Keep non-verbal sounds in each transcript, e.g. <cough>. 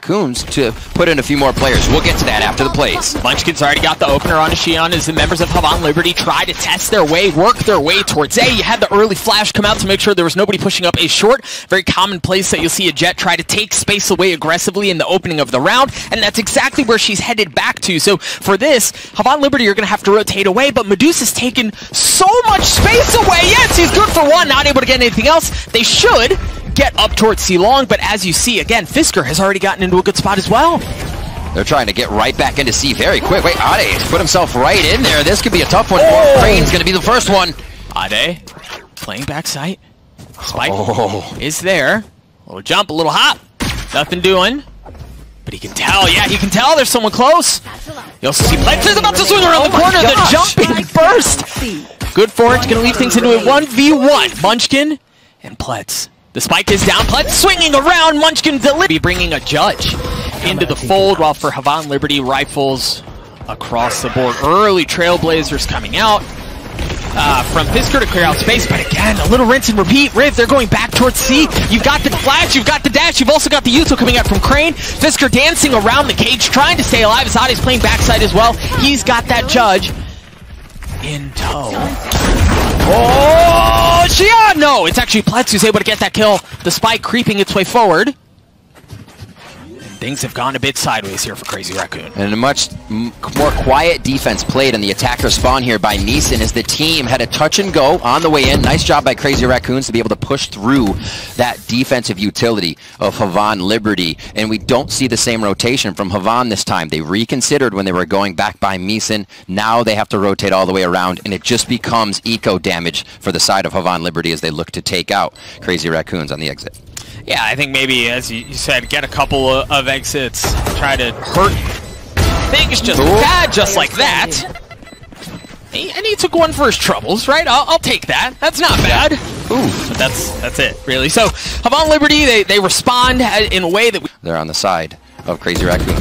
Coons to put in a few more players. We'll get to that after the plays. Munchkin's already got the opener on Shion as the members of Havan Liberty try to test their way, work their way towards A. You had the early flash come out to make sure there was nobody pushing up A short. Very common place that you'll see a Jet try to take space away aggressively in the opening of the round, and that's exactly where she's headed back to. So for this, Havan Liberty are going to have to rotate away, but Medusa's taken so much space away. Yes, he's good for one, not able to get anything else. They should get up towards C Long, but as you see, again, Fisker has already gotten into a good spot as well. They're trying to get right back into C very quick. Wait, Ade put himself right in there. This could be a tough one. Oh. Crane's going to be the first one. Ade playing back sight. Spike Oh. is there. A little jump, a little hop. Nothing doing. But he can tell, yeah, he can tell there's someone close. You also see Pletz is about to swing around the oh corner. The gosh. jumping burst. Good for it. Going to leave things into a 1v1. Munchkin and Pletz. The spike is down. Pletz swinging around. Munchkin be bringing a judge into the fold while for Havan Liberty rifles across the board. Early Trailblazers coming out uh, from Fisker to clear out space, but again, a little rinse and repeat. Riv, they're going back towards C. You've got the flash, you've got the dash, you've also got the Yuto coming out from Crane. Fisker dancing around the cage, trying to stay alive. Asade's playing backside as well. He's got that judge in tow. Oh, Shia! No, it's actually Pletz who's able to get that kill. despite creeping its way forward. Things have gone a bit sideways here for Crazy Raccoon. And a much more quiet defense played in the attacker spawn here by Neeson as the team had a touch and go on the way in. Nice job by Crazy Raccoons to be able to push through that defensive utility of Havan Liberty. And we don't see the same rotation from Havan this time. They reconsidered when they were going back by Meeson. Now they have to rotate all the way around, and it just becomes eco damage for the side of Havan Liberty as they look to take out Crazy Raccoons on the exit. Yeah, I think maybe, as you said, get a couple of, exits, try to hurt things just bad, just like that. He, and he took one for his troubles, right? I'll, I'll take that. That's not bad. Ooh, but that's that's it, really. So, Havan Liberty, they, they respond uh, in a way that we... They're on the side of Crazy Raccoon.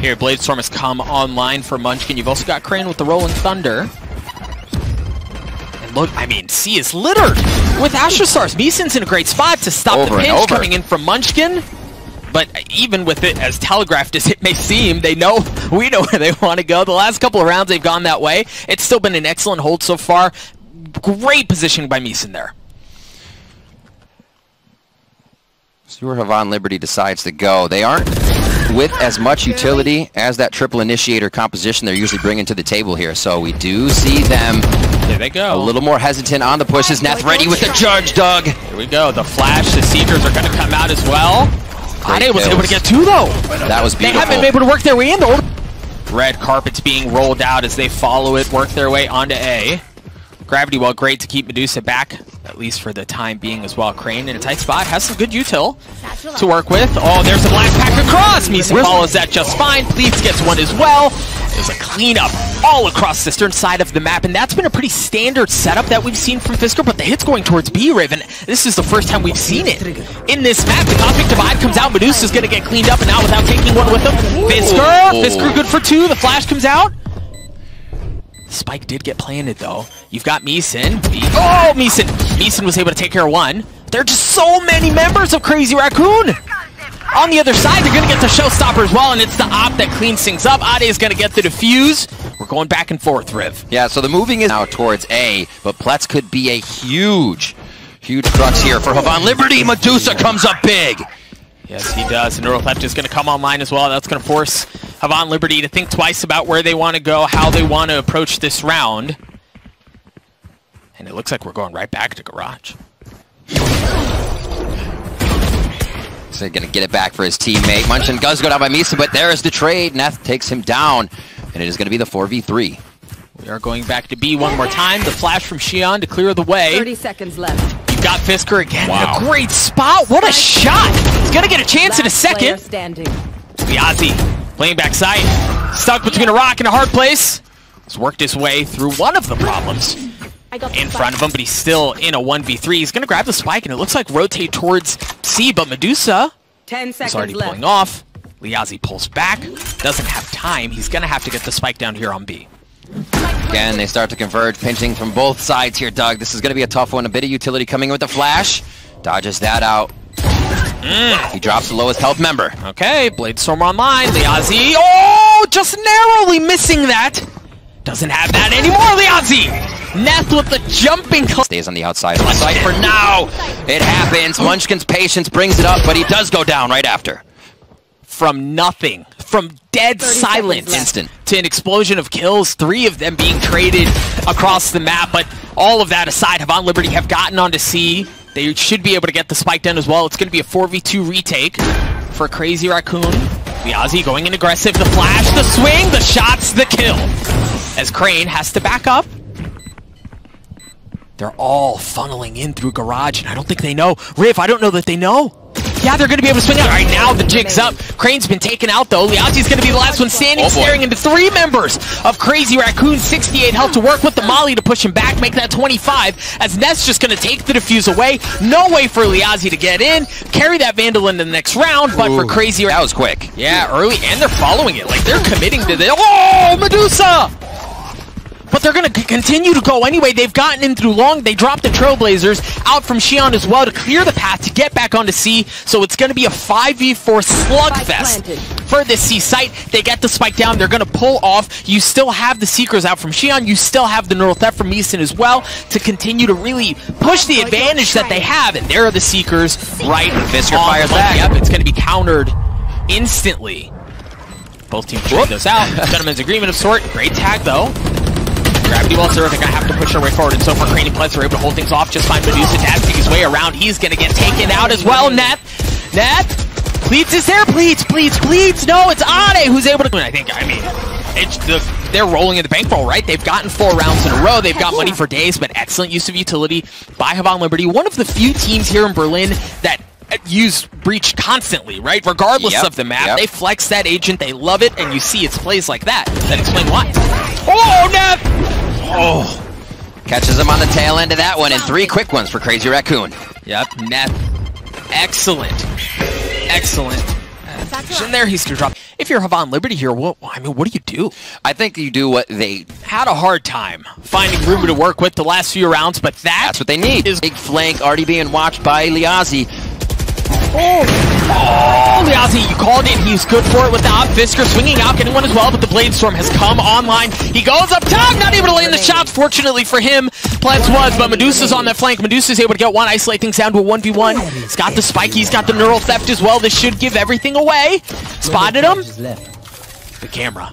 Here, Bladestorm has come online for Munchkin. You've also got Crane with the Rolling Thunder. Look, I mean, C is littered with Astra Stars. Meeson's in a great spot to stop Over the pinch coming in from Munchkin. But even with it as telegraphed as it may seem, they know <laughs> we know where they want to go. The last couple of rounds they've gone that way. It's still been an excellent hold so far. Great positioning by Meeson there. See where Havan Liberty decides to go. They aren't with as much utility as that triple initiator composition they're usually bringing to the table here. So we do see them There they go. a little more hesitant on the pushes. Neth ready with the charge, Doug. Here we go. The Flash, the Seekers are going to come out as well. Great Ade was able to get two though. That was beautiful. They haven't been able to work their way in though. Red carpet's being rolled out as they follow it, work their way onto A. Gravity well, great to keep Medusa back, at least for the time being as well. Crane in a tight spot, has some good util to work with. Oh, there's a black pack across. Meeson follows that just fine. Pleats gets one as well. There's a cleanup all across the stern side of the map, and that's been a pretty standard setup that we've seen from Fisker, but the hit's going towards B-Raven. This is the first time we've seen it in this map. The Cosmic Divide comes out, Medusa's gonna get cleaned up and out without taking one with him. Fisker, Fisker good for two. The flash comes out. Spike did get planted though. You've got Meeson. Oh, Meeson. Meeson was able to take care of one. There are just so many members of Crazy Raccoon. On the other side, they're going to get the showstopper as well, and it's the op that cleans things up. Ade is going to get the defuse. We're going back and forth, Riv. Yeah, so the moving is now towards A, but Pletz could be a huge, huge crux here for Havan Liberty. Medusa comes up big. Yes, he does. And Neural Theft is going to come online as well. That's going to force Havan Liberty to think twice about where they want to go, how they want to approach this round. And it looks like we're going right back to Garage. So going to get it back for his teammate. Munchkin does go down by Misa, but there is the trade. Neth takes him down, and it is going to be the 4v3. We are going back to B one more time. The flash from Shion to clear the way. 30 seconds left. You've got Fisker again Wow. a great spot. What a shot! He's going to get a chance in a second. standing. Liazzi playing backside. Stuck between a rock and a hard place. He's worked his way through one of the problems in front of him, but he's still in a 1v3. He's going to grab the spike, and it looks like rotate towards C, but Medusa 10 is seconds already left. pulling off. Liazzi pulls back. Doesn't have time. He's going to have to get the spike down here on B. Again, they start to converge, pinching from both sides here, Doug. This is going to be a tough one. A bit of utility coming with the flash. Dodges that out. Mm. He drops the lowest health member. Okay, Blade Bladestorm online. Liazzi. Oh, just narrowly missing that. Doesn't have that anymore, Liazzi. Neth with the jumping. Stays on the outside of the site for now. It happens. Munchkin's patience brings it up, but he does go down right after. From nothing, from dead silence, Instant. to an explosion of kills, three of them being traded across the map. But all of that aside, Havan Liberty have gotten onto C. They should be able to get the spike down as well. It's going to be a 4v2 retake for Crazy Raccoon. Liazzi going in aggressive. The flash, the swing, the shots, the kill. As Crane has to back up. They're all funneling in through Garage, and I don't think they know. Riv, I don't know that they know. Yeah, they're going to be able to swing out. All right, now the jig's up. Crane's been taken out, though. Liazzi's going to be the last one standing, Oh, staring into three members of Crazy Raccoon. 68 health to work with the Molly to push him back, make that 25, as Neth just going to take the defuse away. No way for Liazzi to get in, carry that Vandal into the next round, but for Ooh, Crazy That was quick. yeah, early, and they're following it. Like, they're committing to the... Oh, Medusa! But they're going to continue to go anyway. They've gotten in through long. They dropped the Trailblazers out from Shion as well to clear the path to get back onto C. So it's going to be a 5v4 slugfest for this C site. They get the spike down. They're going to pull off. You still have the Seekers out from Shion. You still have the Neural Theft from Meeson as well to continue to really push the advantage that they have. And there are the Seekers right Fisker on fires back. Yep, it's going to be countered instantly. Both teams trade those out. <laughs> Gentleman's agreement of sort. Great tag though. Gravity Wells are going to have to push their way forward, and so far Crane and are able to hold things off. Just find Medusa dancing his way around. He's going to get taken out as well. Net, Net, Pleats is there. Pleats, Pleats, Pleats. No, it's Ade who's able to. I think. I mean, it's the they're rolling in the bankroll, right? They've gotten four rounds in a row. They've got money for days, but excellent use of utility by Havan Liberty. One of the few teams here in Berlin that uh, use breach constantly, right? Regardless Yep, of the map, yep. they flex that agent. They love it, and you see it's plays like that that explain why. Oh, Net! Oh. Catches him on the tail end of that one, and three quick ones for Crazy Raccoon. Yep, Neth. Excellent. Excellent. In there, he's gonna drop. If you're Havan Liberty here, what I mean, what do you do? I think you do what they. Had a hard time finding room to work with the last few rounds, but that That's what they need. is Big flank already being watched by Liazzi. Oh, Liazzi, you called it. He's good for it with the op. Fisker swinging out, getting one as well, but the Blade Storm has come online. He goes up top, not able to land the shot. Fortunately for him, Plants was, but Medusa's on that flank. Medusa's able to get one, isolate things down to a 1v1. He's got the spike, he's got the neural theft as well. This should give everything away. Spotted him. The camera.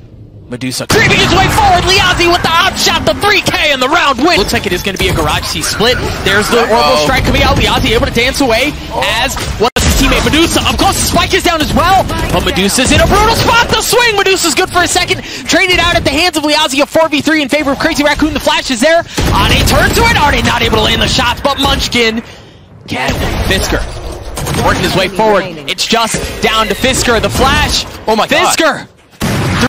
Medusa creeping his way forward. Liazzi with the op shot, the 3K and the round win. Looks like it is going to be a garage C split. There's the orbital strike coming out. Liazzi able to dance away as was teammate Medusa. Up close, the spike is down as well. But Medusa's in a brutal spot. The swing. Medusa's good for a second. Traded out at the hands of Liazzi. A 4v3 in favor of Crazy Raccoon. The flash is there. Ane turns to it. Ane not able to land the shots, but Munchkin can. Fisker working his way forward. It's just down to Fisker. The flash. Oh my God. Fisker.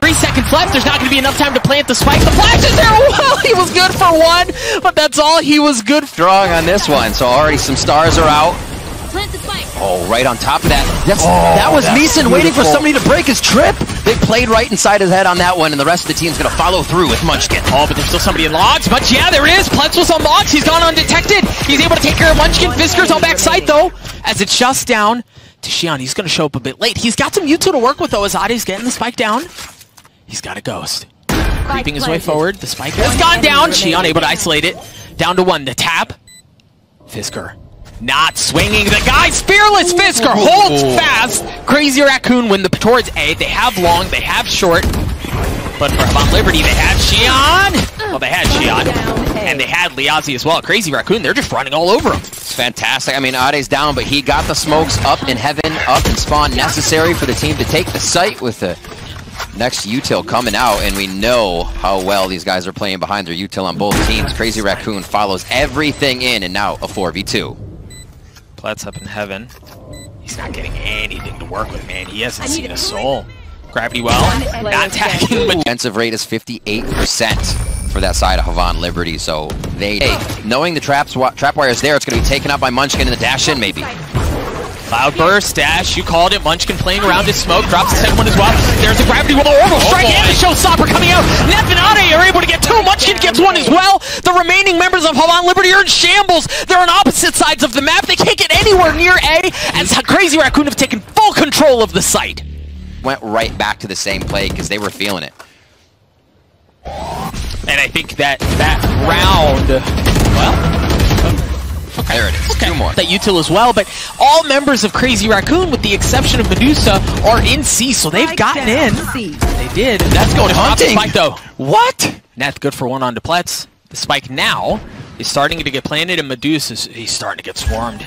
Three seconds left. There's not going to be enough time to plant the spike. The flash is there. <laughs> Well, he was good for one, but that's all he was good for. Strong on this one, so already some stars are out. Oh, right on top of that. That's, oh, that was Meeson waiting for somebody to break his trip. They played right inside his head on that one, and the rest of the team's going to follow through with Munchkin. Oh, but there's still somebody in logs. But yeah, there is. Plentz was on logs. He's gone undetected. He's able to take care of Munchkin. Fisker's on backside, though, as it just down to Shion. He's going to show up a bit late. He's got some Mewtwo to work with, though, as Ade's getting the spike down. He's got a ghost. Creeping his way forward. The spike has gone down. Shion able to isolate it. Down to one. The tap. Fisker. Not swinging. The guy's fearless. Fisker holds fast. Crazy Raccoon win the towards A. They have long. They have short. But for Avant Liberty, they had Shion. Well, they had Shion. And they had Liazi as well. Crazy Raccoon, they're just running all over him. It's fantastic. I mean, Ade's down, but he got the smokes up in heaven, up in spawn necessary for the team to take the site with the next util coming out, and we know how well these guys are playing behind their util on both teams. Crazy Raccoon follows everything in, and now a 4v2. Plat's up in heaven. He's not getting anything to work with, man. He hasn't I seen a soul. Gravity well, not tagging, but Defensive <laughs> rate is 58% for that side of Havan Liberty, so they, knowing the traps, trap wire is there, it's going to be taken out by Munchkin in the dash in, maybe. Cloudburst, Dash, you called it. Munchkin playing around his smoke, drops the second one as well. There's a gravity the orbital strike boy. and the showstopper coming out. Neth and Ade are able to get two. Munchkin gets one as well. The remaining members of Havan Liberty are in shambles. They're on opposite sides of the map. They can't get anywhere near A as Crazy Raccoon have taken full control of the site. Went right back to the same play because they were feeling it. And I think that that round, well, There it is. Two more. that util as well, but all members of Crazy Raccoon, with the exception of Medusa, are in C, so they've gotten in. They did. That's going to stop the Hunting. spike, though. What? Neth good for one on Duplets. The spike now is starting to get planted, and Medusa's he's starting to get swarmed.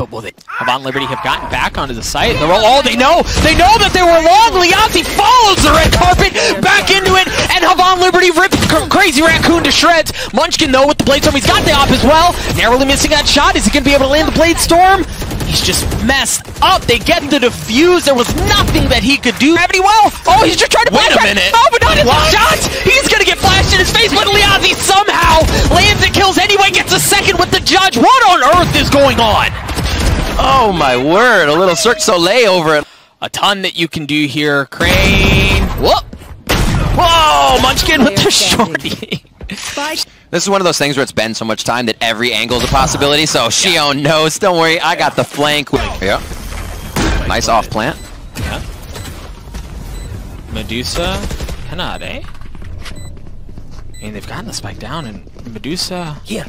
But will they? Avant Liberty have gotten back onto the site. They're all, oh, they know! They know that they were long! Liazzi follows the red carpet back into it, and Havan Liberty rips Crazy Raccoon to shreds. Munchkin, though, with the Blade Storm, he's got the op as well. Narrowly missing that shot. Is he going to be able to land the Blade Storm? He's just messed up. They get the defuse. There was nothing that he could do. Gravity well. Oh, he's just trying to Wait a minute. Oh, but not in the shot. He's going to get flashed in his face, but Liazzi somehow lands and kills anyway, gets a second with the judge. What on earth is going on? Oh my word! A little Cirque Soleil over it. A ton that you can do here. Crane. Whoop. Whoa, Munchkin with the shorty. This is one of those things where it's been so much time that every angle is a possibility. So Shion knows. Don't worry, I got the flank. Yeah. Nice off plant. Yeah. Medusa, Hanade. I mean, they've gotten the spike down, and Medusa Yeah.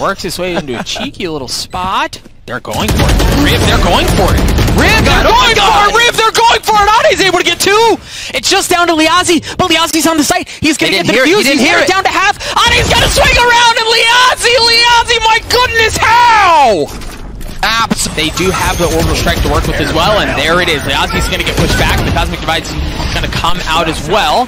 works his way into a cheeky little spot. They're going for it. Riv, they're going for it. Riv, they're going for it. Riv, they're going for it. Ade's able to get two. It's just down to Liazzi, but Liazzi's on the site. He's going to get the didn't hear it. He defuse. He's didn't hear it it. down to half. Ade's going to swing around, and Liazzi, Liazzi, my goodness, how? Abs. They do have the orbital strike to work with as well, and there it is. Liazzi's going to get pushed back. The cosmic divide's going to come out as well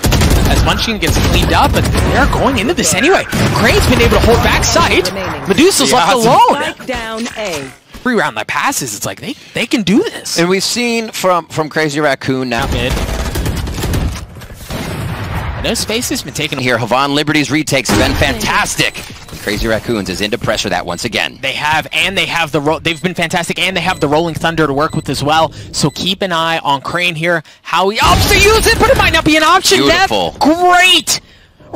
as Munchkin gets cleaned up, but they're going into this anyway. Crane's been able to hold back sight. Medusa's left alone. Spike down A. Three round that passes, it's like they they can do this. And we've seen from from Crazy Raccoon now Mid. No space has been taken here. Havan Liberty's retakes have been fantastic. Crazy Raccoons is into pressure that once again. They have, and they have the ro- they've been fantastic, and they have the Rolling Thunder to work with as well. So keep an eye on Crane here. How he opts to use it, but it might not be an option. Beautiful. Great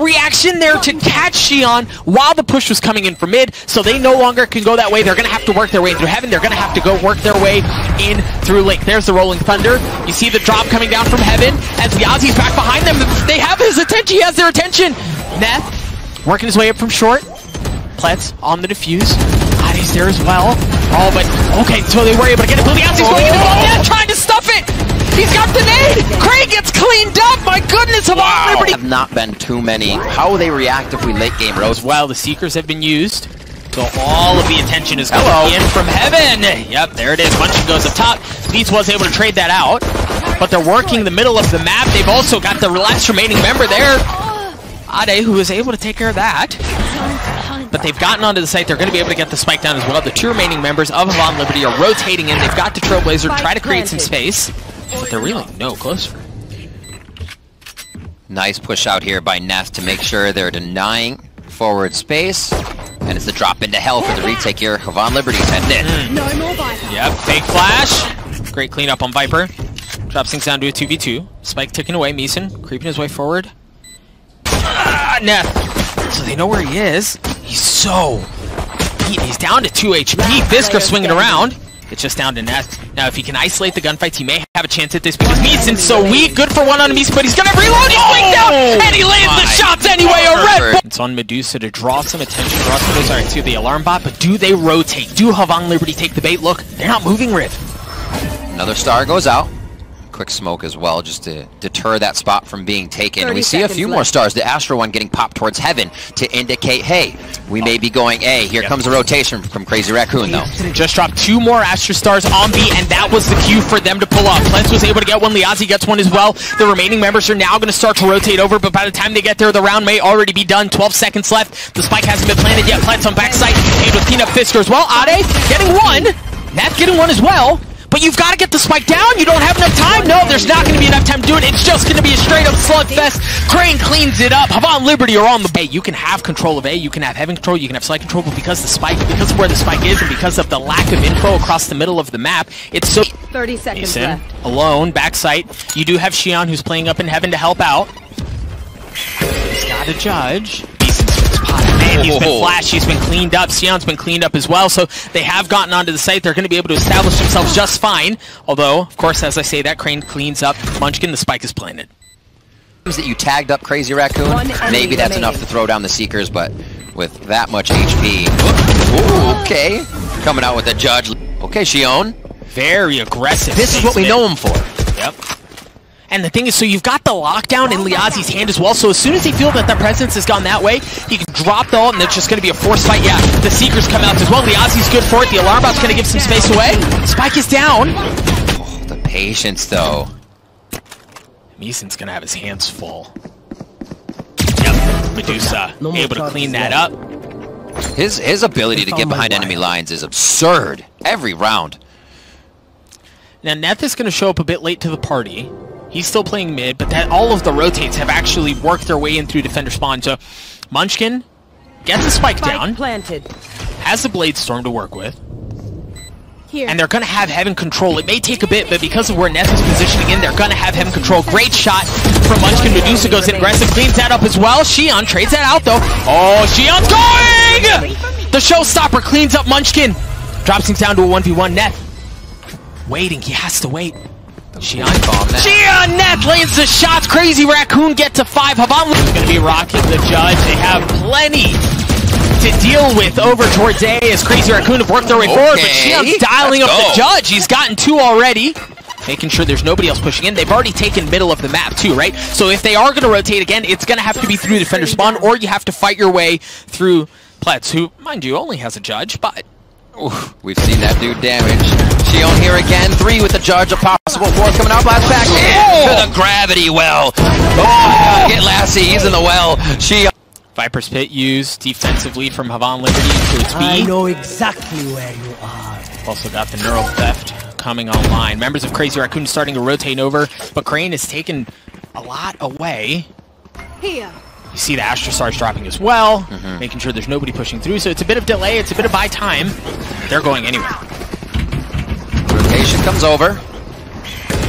reaction there to catch Shion while the push was coming in from mid. So they no longer can go that way. They're going to have to work their way through heaven. They're going to have to go work their way in through link. There's the Rolling Thunder. You see the drop coming down from heaven as Yazi's back behind them. They have his attention. He has their attention. Neth working his way up from short. Plets on the defuse. Ade's there as well. Oh, but okay, so they were able to get it. Bluebeazi's going into the oh. trying to stuff it. He's got the nade. Craig gets cleaned up. My goodness, of all Liberty. Have not been too many. How will they react if we late game roast? Well, the Seekers have been used. So all of the attention is going Hello. in from heaven. Yep, there it is. Munchkin goes up top. Beats was able to trade that out. But they're working the middle of the map. They've also got the last remaining member there. Ade, who is able to take care of that. But they've gotten onto the site. They're going to be able to get the spike down as well. The two remaining members of Havan Liberty are rotating in. They've got the Trailblazer to try to create some space. But they're really no closer. Nice push out here by Neth to make sure they're denying forward space. And it's the drop into hell for the retake here. Havan Liberty's heading in. No more Viper. Yep, fake flash. Great cleanup on Viper. Drops things down to a 2v2. Spike ticking away. Meeson creeping his way forward. Ah, Neth. So they know where he is. He's so beat. He's down to 2 HP. Fisker swinging around. It's just down to Neth. Now, if he can isolate the gunfights, he may have a chance at this because Meeson's so weak. Good for one on Meeson, but he's gonna reload. He's winged out, oh and he lands the shots anyway. A red word. It's on Medusa to draw some attention, draw some oh, sorry, to the alarm bot, but do they rotate? Do Havan Liberty take the bait? Look, they're not moving Riv. Another star goes out. Quick smoke as well, just to deter that spot from being taken. And we see a seconds few more stars. The Astra one getting popped towards heaven to indicate, hey, we may be going A. Here comes a rotation from Crazy Raccoon, though. Just dropped two more Astra Stars on B, and that was the cue for them to pull off. Plents was able to get one, Liazzi gets one as well. The remaining members are now going to start to rotate over, but by the time they get there, the round may already be done. 12 seconds left. The spike hasn't been planted yet. Plants on backside, aimed with Peanut Fisker as well. Ade getting one. Nat getting one as well. But you've got to get the spike down. You don't have enough time. No, there's not going to be enough time to do it. It's just going to be a straight up slugfest. Crane cleans it up. Havan Liberty are on the bay. You can have control of A, you can have heaven control, you can have slight control, but because the spike, because of where the spike is, and because of the lack of info across the middle of the map, it's so 30 seconds Mason, left. alone, backside. You do have Shion who's playing up in heaven to help out. He's got a judge. Mason's been spotted. He's been flashed. He's been cleaned up. Shion's been cleaned up as well. So they have gotten onto the site. They're going to be able to establish themselves just fine. Although, of course, as I say, that crane cleans up. Munchkin, the spike is planted. that you tagged up Crazy Raccoon, maybe that's remaining. enough to throw down the Seekers, but with that much HP... Ooh, okay. Coming out with a judge. Okay, Shion. Very aggressive. This is what we know him for. Yep. And the thing is, so you've got the lockdown in Liazzi's hand as well, so as soon as he feels that the presence has gone that way, he can drop the ult and it's just going to be a force fight. Yeah, the Seekers come out as well. Liazzi's good for it. The alarm bot's going to give some space away. Spike is down. Oh, the patience, though. Meeson's going to have his hands full. Yep, Medusa No more able to clean that up. His his ability to get behind enemy lines is absurd. Every round. Now, Neth is going to show up a bit late to the party. He's still playing mid, but that all of the rotates have actually worked their way in through defender spawn. So, Munchkin gets the spike, Spike down, planted. has the Blade Storm to work with, Here. and they're going to have Heaven control. It may take a bit, but because of where Neth is positioning in, they're going to have Heaven control. Great shot from Munchkin. Medusa goes in aggressive, cleans that up as well. Shion trades that out, though. Oh, Shion's going! The showstopper cleans up Munchkin. Drops him down to a 1v1 Neth. Waiting, he has to wait. Shion. Calm down. Shion Neth lands the shots. Crazy Raccoon get to five. Havan is going to be rocking the judge. They have plenty to deal with over towards A as Crazy Raccoon have worked their way forward, but Okay, Shion's dialing let's up the judge. He's gotten two already. Making sure there's nobody else pushing in. They've already taken middle of the map too, right? So if they are going to rotate again, it's going to have to be through defender spawn, or you have to fight your way through Pletz, who, mind you, only has a judge, but Ooh, we've seen that do damage. Shion here again. Three with the judge. of possible fourth coming out. Blast back into the gravity well. Oh, get Lassie. He's in the well. Shion. Viper's Pit used defensively from Havan Liberty to its I B. know exactly where you are. Also got the Neural Theft coming online. Members of Crazy Raccoon starting to rotate over, but Crane has taken a lot away. Here. You see the Astra Stars dropping as well, Mm-hmm. making sure there's nobody pushing through. So it's a bit of delay, it's a bit of buy time. They're going anyway. Rotation comes over.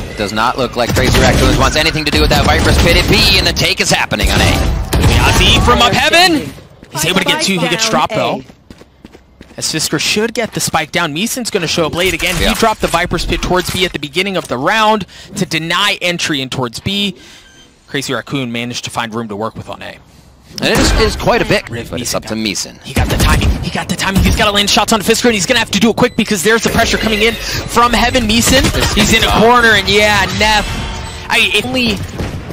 It does not look like Crazy Raccoons wants anything to do with that Viper's Pit at B, and the take is happening on A. Liazzi from up heaven! He's able to get two, he gets Down dropped though. As Fisker should get the spike down. Meeson's going to show up late again. Yeah. He dropped the Viper's Pit towards B at the beginning of the round to deny entry in towards B. Crazy Raccoon managed to find room to work with on A. And it is, it is quite a bit, Riv but it's up to got- Meeson. He got the timing. He got the timing. He's got to land shots on Fisker, and he's going to have to do it quick because there's the pressure coming in from Heaven Meeson. He's in a corner, and yeah, Neth. I only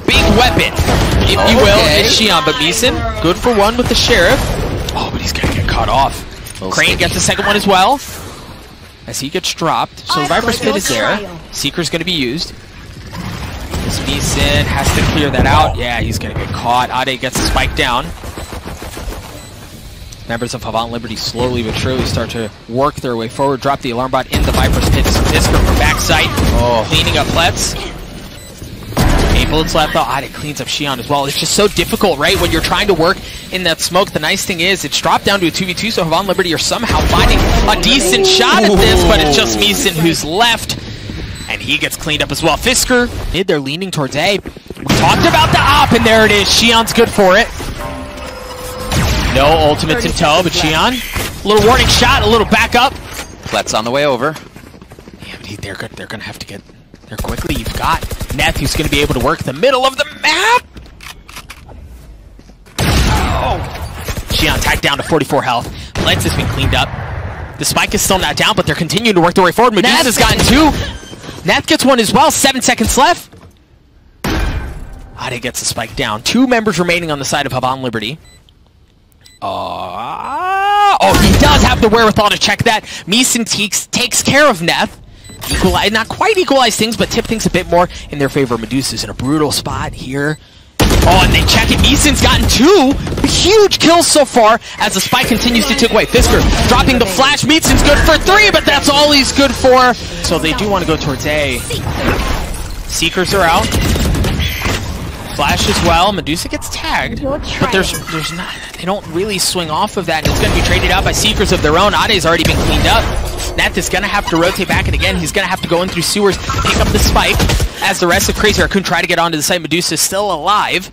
big weapon, if you will, Okay. is Shion. But Meeson, good for one with the Sheriff. Oh, but he's going to get cut off. Little Crane sticky. gets the second one as well. As he gets dropped. So the I've Viper's got Pit your is there. Seeker's going to be used. Meeson has to clear that out. Yeah, he's going to get caught. Ade gets the spike down. Members of Havan Liberty slowly but surely start to work their way forward. Drop the alarm bot in the Viper's pit. Fisker from backside. Oh. Cleaning up Let's. Eight bullets left though. Ade cleans up Shion as well. It's just so difficult, right? When you're trying to work in that smoke. The nice thing is it's dropped down to a 2v2, so Havan Liberty are somehow finding a decent shot at this, but it's just Meeson who's left. And he gets cleaned up as well. Fisker, mid, they're leaning towards A. We talked about the op, and there it is. Shion's good for it. No ultimates in tow, but Shion, a little warning shot, a little backup. Plet's on the way over. Yeah, but he, they're good. They're gonna have to get there quickly. You've got Neth, who's gonna be able to work the middle of the map. Oh, Shion tagged down to 44 health. Let's has been cleaned up. The spike is still not down, but they're continuing to work their way forward. Medusa's gotten two. Neth gets one as well. Seven seconds left. Ade gets the spike down. Two members remaining on the side of Havan Liberty. Uh, oh, he does have the wherewithal to check that. Meeson takes, takes care of Neth. Equalize, not quite equalize things, but tip things a bit more in their favor. Medusa's in a brutal spot here. Oh, and they check it. Meeson's gotten two huge kills so far as the spike continues to tick away. Fisker dropping the flash. Meeson's good for three, but that's all he's good for. So they do want to go towards A. Seekers are out. Flash as well. Medusa gets tagged, but there's there's not. They don't really swing off of that. And it's going to be traded out by Seekers of their own. Ade's already been cleaned up. Neth is going to have to rotate back, and again, he's going to have to go in through sewers, pick up the spike, as the rest of Crazy Raccoon try to get onto the site. Medusa is still alive,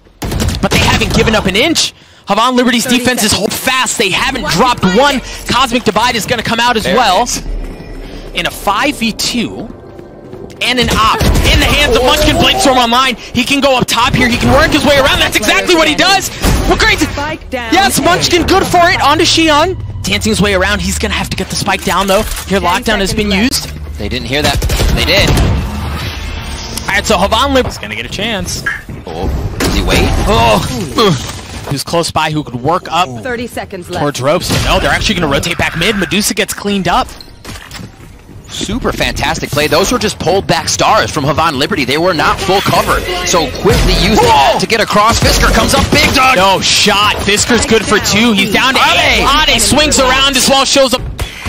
haven't given up an inch. Havan Liberty's 30 defense is hold fast. They haven't dropped one. Cosmic Divide is going to come out as There well in a 5v2 and an op in the hands of Munchkin Blade Storm online. He can go up top here. He can work his way around. That's exactly what he does. Well, great. Yes, Munchkin, good for it. On to Shion. Dancing his way around. He's going to have to get the spike down, though. Here, lockdown has been seconds used. They didn't hear that. They did. All right, so Havan Liberty's going to get a chance. Oh, does he wait? Oh. Who's close by, who could work up 30 seconds left. towards ropes. No, they're actually going to rotate back mid. Medusa gets cleaned up. Super fantastic play. Those were just pulled back stars from Havan Liberty. They were not full cover. So quickly used Whoa! it to get across. Fisker comes up big dog. No shot. Fisker's good for two. He's down to eight. Ade swings around as well, shows up.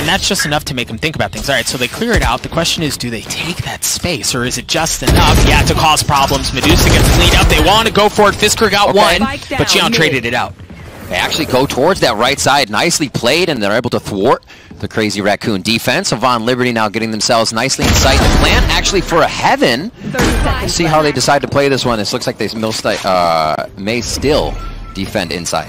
And that's just enough to make them think about things. All right, so they clear it out. The question is, do they take that space, or is it just enough? Yeah, to cause problems. Medusa gets cleaned up. They want to go for it. Fisker got Okay. one, down but Shion traded it out. They actually go towards that right side. Nicely played, and they're able to thwart the Crazy Raccoon defense. Havan Liberty now getting themselves nicely inside the plan. Actually, for a heaven. 30 seconds See how they decide to play this one. This looks like they uh, may still defend inside.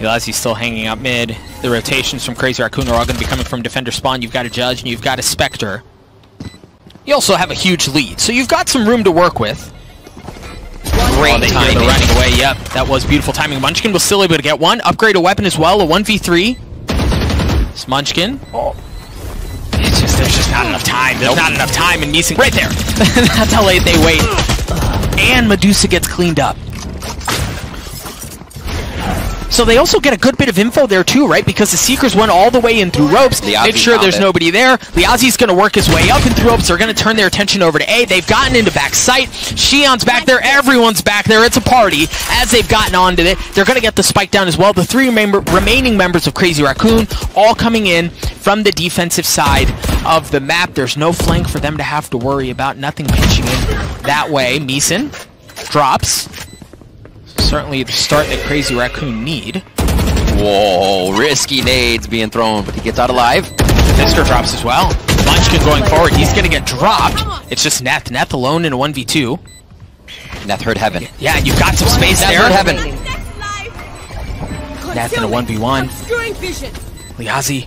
Liazzi's still hanging out mid. The rotations from Crazy Raccoon are all going to be coming from defender spawn. You've got a Judge, and you've got a Spectre. You also have a huge lead, so you've got some room to work with. Great Oh, they hear the timing. running away. Yep, that was beautiful timing. Munchkin was still able to get one. Upgrade a weapon as well, a 1v3. It's Munchkin. It's just, there's just not enough time. There's not enough time in Meeson. Right there. <laughs> That's how late they wait. And Medusa gets cleaned up. So they also get a good bit of info there too, right? Because the Seekers went all the way in through ropes, Liazzi make sure there's it. nobody there. Liazzi's going to work his way up and through ropes. They're going to turn their attention over to A. They've gotten into back sight. Shion's back there. Everyone's back there. It's a party. As they've gotten onto it, they're going to get the spike down as well. The three member- remaining members of Crazy Raccoon all coming in from the defensive side of the map. There's no flank for them to have to worry about. Nothing pinching in that way. Meeson drops. Certainly the start that Crazy Raccoon need. Whoa, risky nades being thrown, but he gets out alive. Fisker drops as well. Munchkin going forward. He's going to get dropped. It's just Neth. Neth alone in a 1v2. Neth heard heaven. Yeah, and you've got some space Neth there. heard heaven. Neth in a 1v1. Obscuring. Liazzi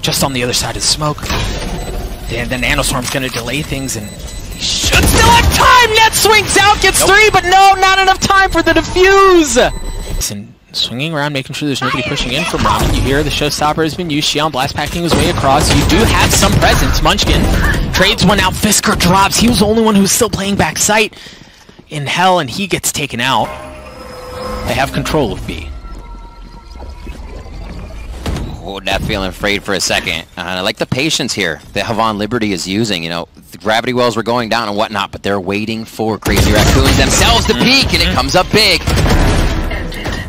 just on the other side of the smoke. And then the Nanoswarm's going to delay things and he should still have time. Neth swings out, gets three, but no, not enough time for the defuse. And swinging around, making sure there's nobody pushing in from Ramen. You hear the showstopper has been used. Shion blast packing his way across. You do have some presence. Munchkin trades one out. Fisker drops. He was the only one who's still playing back sight in hell, and he gets taken out. They have control of B. Oh, Neth feeling afraid for a second. Uh, I like the patience here that Havan Liberty is using. You know, the gravity wells were going down and whatnot, but they're waiting for Crazy Raccoons themselves to peak, and it comes up big.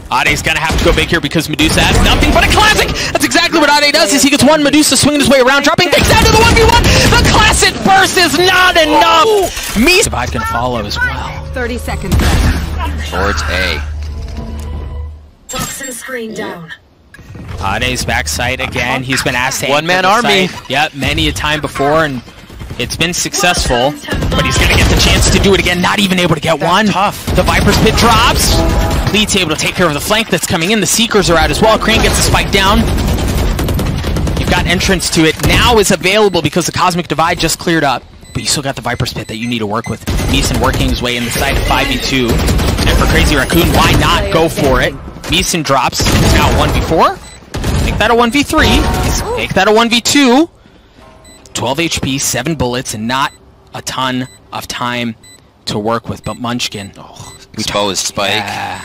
Ade's gonna have to go big here because Medusa has nothing but a classic! That's exactly what Ade does, is he gets one Medusa swinging his way around, dropping things down to the 1v1! The classic burst is not enough! Me Divide can follow as well. 30 seconds left. Towards A. Toxin screen down. Ade's backside again. He's been asked to One-man army. site. Yep, many a time before, and it's been successful. But he's gonna get the chance to do it again, not even able to get one. tough. The Viper's Pit drops. Lead's able to take care of the flank that's coming in. The Seekers are out as well. Crane gets the spike down. You've got entrance to it. Now is available because the Cosmic Divide just cleared up. But you still got the Viper's Pit that you need to work with. Meeson working his way in the side of 5v2. And for Crazy Raccoon, why not go for it? Meeson drops. It's now 1v4. Make that a 1v3. Make that a 1v2. 12 HP, 7 bullets, and not a ton of time to work with. But Munchkin. Oh, Exposed spike. Yeah.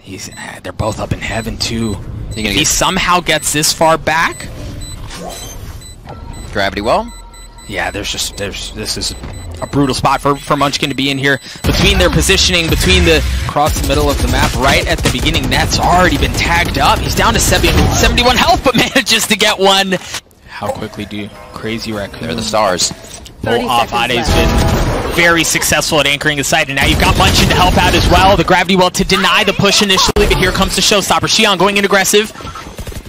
He's, uh, they're both up in heaven, too. He get somehow gets this far back. gravity well? Yeah, there's just there's this is a brutal spot for, for Munchkin to be in here. Between their positioning, between the across the middle of the map, right at the beginning, Net's already been tagged up. He's down to 70, 71 health, but <laughs> manages to get one. How quickly do Crazy Raccoon They're the stars. 30 off. seconds Ade's been very successful at anchoring the site, and now you've got Munchkin to help out as well. The gravity well to deny the push initially, but here comes the showstopper. Shion going in aggressive.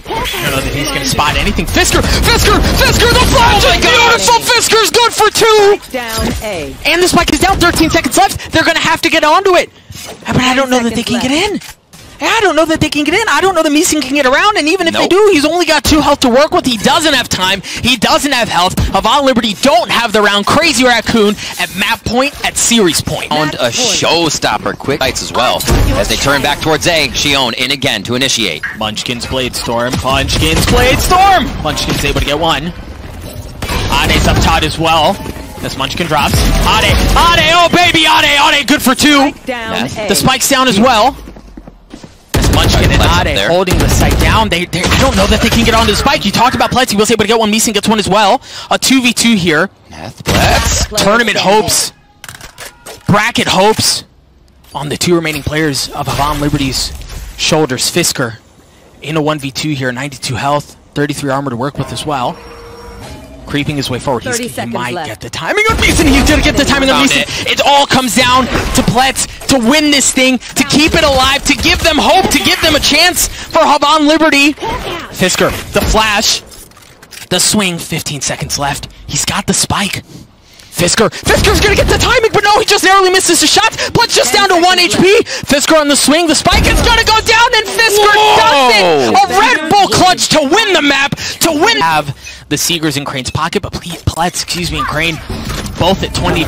I don't know that he's going to spot anything. Fisker! Fisker! Fisker! The flash Oh is beautiful! Fisker's good for two! Down A. And the spike is down 13 seconds left. They're going to have to get onto it. But I don't know that they can seconds get in. I don't know that they can get in. I don't know that Meeson can get around, and even if they do, he's only got two health to work with. He doesn't have time. He doesn't have health. Avant Liberty don't have the round. Crazy Raccoon at map point, at series point. Found a showstopper. Quick fights as well. As they turn back towards A, Shion in again to initiate. Munchkin's Blade Storm. Munchkin's Blade Storm! Munchkin's able to get one. Ade's up top as well. As Munchkin drops. Ade! Ade! Oh, baby! Ade! Ade! Good for two! Down Yes. The spike's down as well. Munchkin and Ade there. holding the site down. They, they, I don't know that they can get onto the spike. You talked about Pletz. He was able to get one. Meeson gets one as well. A 2v2 here. Neth Blitz. Tournament hopes. Bracket hopes on the two remaining players of Avant Liberty's shoulders. Fisker in a 1v2 here. 92 health. 33 armor to work with as well. Creeping his way forward. He's, 30 he might left. get the timing on Meeson. He's gonna get the timing on Found Meeson. It. all comes down to Pletz to win this thing, to keep it alive, to give them hope, to give them a chance for Havan Liberty. Fisker, the flash, the swing, 15 seconds left. He's got the spike. Fisker, Fisker's gonna get the timing, but no, he just narrowly misses the shot. Pletz just down to 1 HP. Fisker on the swing, the spike is gonna go down, and Fisker does it! A Red Bull clutch to win the map, to win. Have the Seekers in Crane's pocket, but please, Pletz, excuse me, and Crane, both at 20.